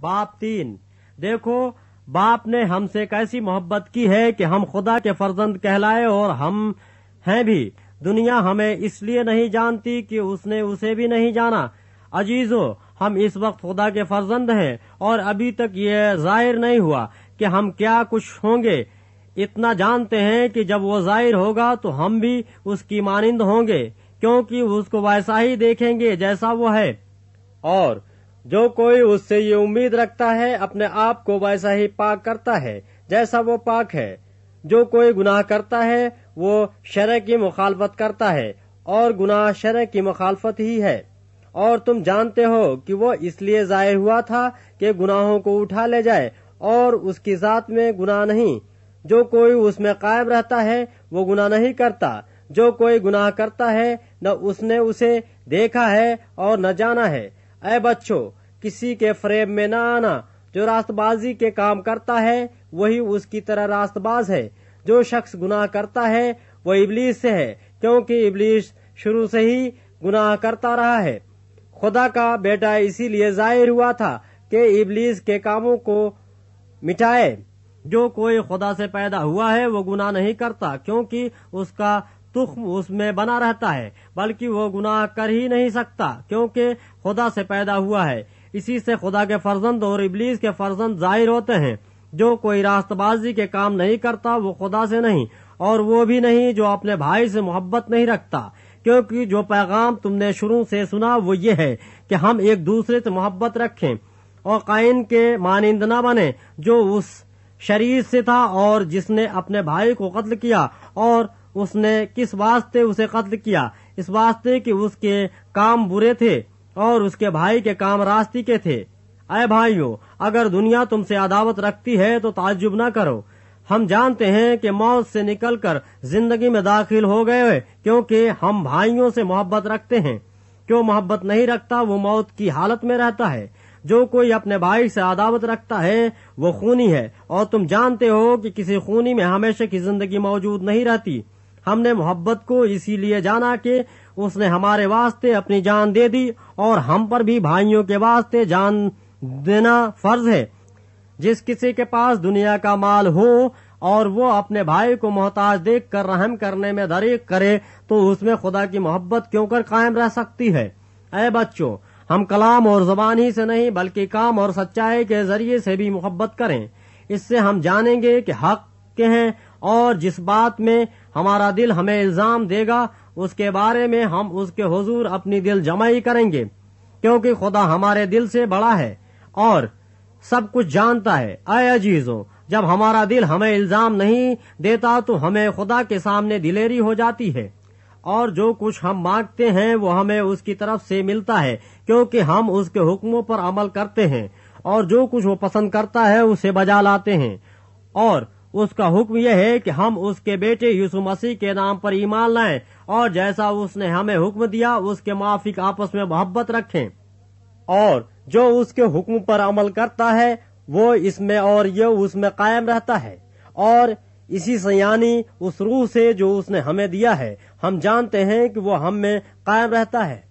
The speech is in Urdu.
باپ تین۔ دیکھو، باپ نے ہم سے کیسی محبت کی ہے کہ ہم خدا کے فرزند کہلائے اور ہم ہیں بھی۔ دنیا ہمیں اس لیے نہیں جانتی کہ اس نے اسے بھی نہیں جانا۔ عزیزو، ہم اس وقت خدا کے فرزند ہیں اور ابھی تک یہ ظاہر نہیں ہوا کہ ہم کیا کچھ ہوں گے۔ اتنا جانتے ہیں کہ جب وہ ظاہر ہوگا تو ہم بھی اس کی مانند ہوں گے، کیونکہ اس کو ویسا ہی دیکھیں گے جیسا وہ ہے۔ اور جو کوئی اس سے یہ امید رکھتا ہے اپنے آپ کو ویسا ہی پاک کرتا ہے، جیسا وہ پاک ہے۔ جو کوئی گناہ کرتا ہے، وہ شرح کی مخالفت کرتا ہے، اور گناہ شرح کی مخالفت ہی ہے۔ اور تم جانتے ہو کہ وہ اس لیے ظاہر ہوا تھا کہ گناہوں کو اٹھا لے جائے، اور اس کی ذات میں گناہ نہیں۔ جو کوئی اس میں قائم رہتا ہے، وہ گناہ نہیں کرتا۔ جو کوئی گناہ کرتا ہے، نہ اس نے اسے دیکھا ہے اور نہ جانا ہے۔ اے بچوں، کسی کے فریب میں نہ آنا۔ جو راست بازی کے کام کرتا ہے، وہی اس کی طرح راست باز ہے۔ جو شخص گناہ کرتا ہے، وہ ابلیس سے ہے، کیونکہ ابلیس شروع سے ہی گناہ کرتا رہا ہے۔ خدا کا بیٹا اسی لیے ظاہر ہوا تھا کہ ابلیس کے کاموں کو مٹائے۔ جو کوئی خدا سے پیدا ہوا ہے، وہ گناہ نہیں کرتا، کیونکہ اس کا تخم اس میں بنا رہتا ہے، بلکہ وہ گناہ کر ہی نہیں سکتا، کیونکہ خدا سے پیدا ہوا ہے۔ اسی سے خدا کے فرزند اور ابلیس کے فرزند ظاہر ہوتے ہیں۔ جو کوئی راست بازی کے کام نہیں کرتا، وہ خدا سے نہیں، اور وہ بھی نہیں جو اپنے بھائی سے محبت نہیں رکھتا۔ کیونکہ جو پیغام تم نے شروع سے سنا، وہ یہ ہے کہ ہم ایک دوسرے سے محبت رکھیں۔ اور قائن کے مانند نہ بنے، جو اس شریر سے تھا اور جس نے اپنے بھائی کو قتل کیا، اور اس نے کس واسطے اسے قتل کیا؟ اس واسطے کہ اس کے کام برے تھے اور اس کے بھائی کے کام راستی کے تھے۔ اے بھائیو اگر دنیا تم سے عداوت رکھتی ہے تو تعجب نہ کرو۔ ہم جانتے ہیں کہ موت سے نکل کر زندگی میں داخل ہو گئے کیونکہ ہم بھائیوں سے محبت رکھتے ہیں۔ جو محبت نہیں رکھتا؟ وہ موت کی حالت میں رہتا ہے۔ جو کوئی اپنے بھائی سے عداوت رکھتا ہے، وہ خونی ہے۔ اور تم جانتے ہو کہ کسی خونی میں ہمیشہ کی زندگی موجود نہیں رہتی۔ ہم نے محبت کو اسی لیے جانا کہ اس نے ہمارے واسطے اپنی جان دے دی اور ہم پر بھی بھائیوں کے واسطے جان دینا فرض ہے۔ جس کسی کے پاس دنیا کا مال ہو اور وہ اپنے بھائی کو محتاج دیکھ کر رحم کرنے میں دریک کرے تو اس میں خدا کی محبت کیوں کر قائم رہ سکتی ہے؟ اے بچوں، ہم کلام اور زبان ہی سے نہیں بلکہ کام اور سچائی کے ذریعے سے بھی محبت کریں۔ اس سے ہم جانیں گے کہ حق کے ہیں اور جس بات میں ہمارا دل ہمیں الزام دے گا، اس کے بارے میں ہم اس کے حضور اپنی دل جمعی کریں گے، کیونکہ خدا ہمارے دل سے بڑا ہے اور سب کچھ جانتا ہے۔ اے عجیزوں جب ہمارا دل ہمیں الزام نہیں دیتا تو ہمیں خدا کے سامنے دلیری ہو جاتی ہے۔ اور جو کچھ ہم مانگتے ہیں وہ ہمیں اس کی طرف سے ملتا ہے، کیونکہ ہم اس کے حکموں پر عمل کرتے ہیں اور جو کچھ وہ پسند کرتا ہے اسے بجا لاتے ہیں۔ اور اس کا حکم یہ ہے کہ ہم اس کے بیٹے یوسو مسیح کے نام پر ایمان لائیں اور جیسا اس نے ہمیں حکم دیا، اس کے معافک آپس میں محبت رکھیں۔ اور جو اس کے حکم پر عمل کرتا ہے، وہ اس میں اور یہ اس میں قائم رہتا ہے۔ اور اسی سے یعنی اس روح سے جو اس نے ہمیں دیا ہے، ہم جانتے ہیں کہ وہ ہم میں قائم رہتا ہے۔